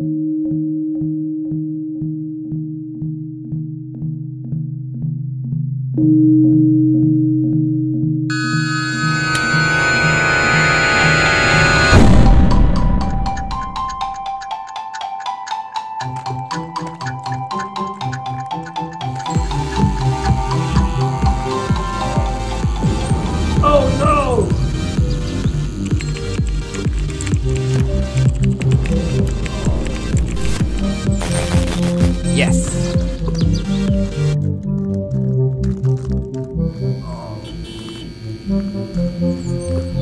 you Yes. Oh.